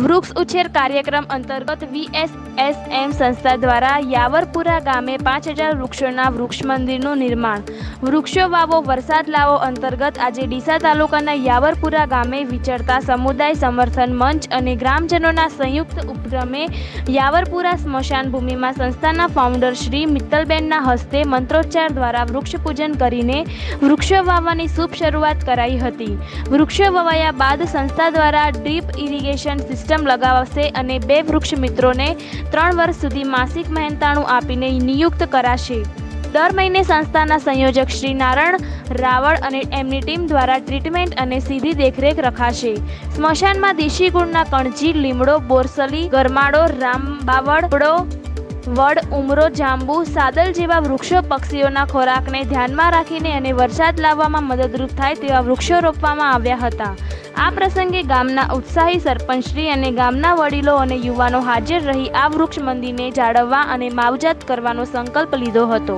વૃક્ષ ઉછેર કાર્યક્રમ અંતર્ગત વીએસએસએમ સંસ્થા દ્વારા યાવરપુરા ગામે પાંચ હજાર વૃક્ષોના વૃક્ષ મંદિરનું નિર્માણ. વૃક્ષો વાવો, વરસાદ લાવો અંતર્ગત આજે ડીસા તાલુકાના યાવરપુરા ગામે વિચરતા સમુદાય સમર્થન મંચ અને ગ્રામજનોના સંયુક્ત ઉપક્રમે યાવરપુરા સ્મશાન ભૂમિમાં સંસ્થાના ફાઉન્ડર શ્રી મિત્તલબેનના હસ્તે મંત્રોચ્ચાર દ્વારા વૃક્ષ પૂજન કરીને વૃક્ષો વાવવાની શુભ શરૂઆત કરાઈ હતી. વૃક્ષો વવાયા બાદ સંસ્થા દ્વારા ડ્રીપ ઇરિગેશન સિસ્ટમ લગાવશે અને બે વૃક્ષ મિત્રોને ત્રણ વર્ષ સુધી માસિક મહેનતાણું આપીને નિયુક્ત કરાશે. દર મહિને સંસ્થાના સંયોજક શ્રી નારાયણ રાવળ અને એમની ટીમ દ્વારા ટ્રીટમેન્ટ અને સીધી દેખરેખ રખાશે. સ્મશાનમાં દેશી ગુણના કણજી, લીમડો, બોરસલી, ગરમાડો રામબાવડો વડ, ઉમરો, જાંબુ, સાદલ જેવા વૃક્ષો પક્ષીઓના ખોરાકને ધ્યાનમાં રાખીને અને વરસાદ લાવવામાં મદદરૂપ થાય તેવા વૃક્ષો રોપવામાં આવ્યા હતા. આ પ્રસંગે ગામના ઉત્સાહી સરપંચશ્રી અને ગામના વડીલો અને યુવાનો હાજર રહી આ વૃક્ષ મંદિરને જાળવવા અને માવજાત કરવાનો સંકલ્પ લીધો હતો.